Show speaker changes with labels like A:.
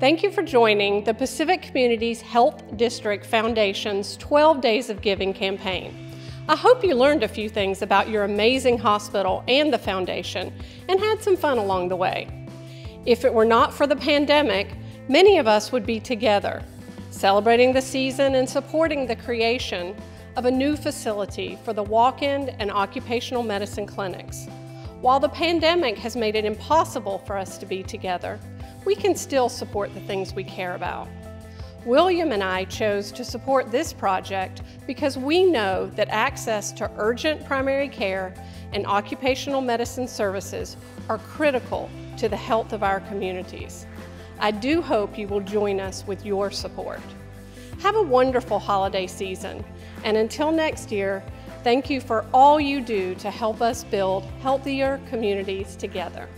A: Thank you for joining the Pacific Communities Health District Foundation's 12 Days of Giving campaign. I hope you learned a few things about your amazing hospital and the foundation and had some fun along the way. If it were not for the pandemic, many of us would be together, celebrating the season and supporting the creation of a new facility for the walk-in and occupational medicine clinics. While the pandemic has made it impossible for us to be together, we can still support the things we care about. William and I chose to support this project because we know that access to urgent primary care and occupational medicine services are critical to the health of our communities. I do hope you will join us with your support. Have a wonderful holiday season, and until next year, thank you for all you do to help us build healthier communities together.